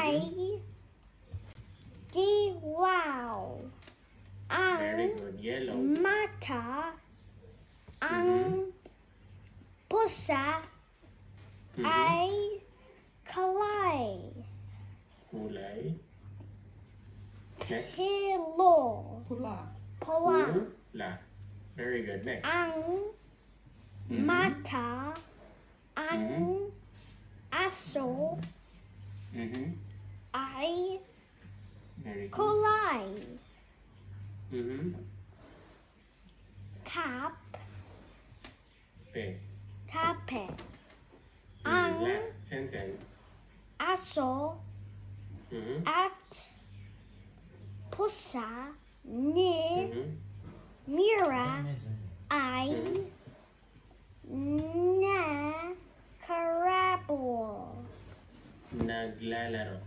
I D wow Very Mata Ang mm-hmm. Busa mm-hmm. I Kalai Kulai Pilo Pula Pula Very good next Ang. Mm-hmm. Mata Ang. Mm-hmm. Aso mm-hmm. Ay Very good. kulay. Mhm. Kap, Okay. kape. Mhm. Ang Last sentence. aso Mhm. at pusa ni Mhm. Mira ay Mhm. na karabo. Naglalaro.